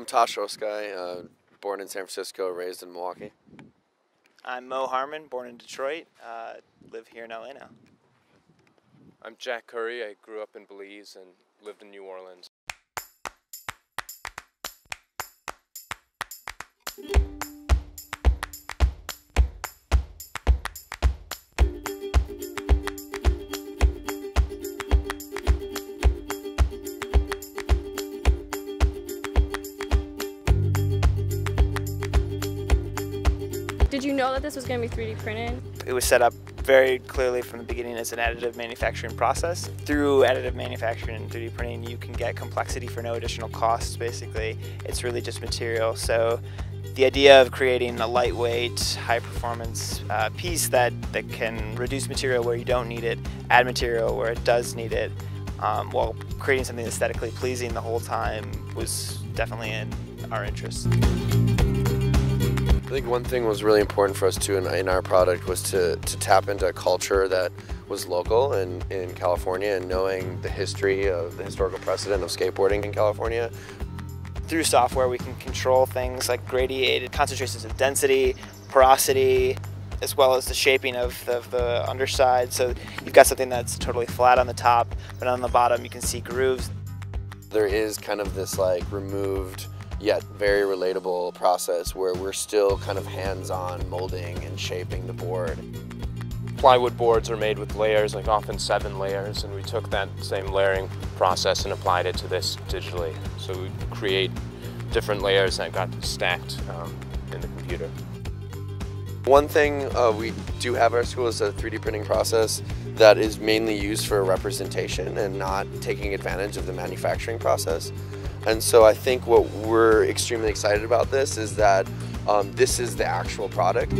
I'm Tas Oszkay, uh, born in San Francisco, raised in Milwaukee. I'm Mo Harmon, born in Detroit, uh, live here in LA now. I'm Jac Currie. I grew up in Belize and lived in New Orleans. Did you know that this was going to be 3D printed? It was set up very clearly from the beginning as an additive manufacturing process. Through additive manufacturing and 3D printing, you can get complexity for no additional costs, basically. It's really just material. So the idea of creating a lightweight, high performance uh, piece that, that can reduce material where you don't need it, add material where it does need it, um, while creating something aesthetically pleasing the whole time was definitely in our interest. I think one thing was really important for us too in, in our product was to, to tap into a culture that was local and in California and knowing the history of the historical precedent of skateboarding in California. Through software we can control things like gradiated concentrations of density, porosity, as well as the shaping of the, of the underside. So you've got something that's totally flat on the top, but on the bottom you can see grooves. There is kind of this like removed yet very relatable process where we're still kind of hands-on molding and shaping the board. Plywood boards are made with layers, like often seven layers, and we took that same layering process and applied it to this digitally. So we create different layers that got stacked um, in the computer. One thing uh, we do have at our school is a 3D printing process that is mainly used for representation and not taking advantage of the manufacturing process. And so I think what we're extremely excited about this is that um, this is the actual product.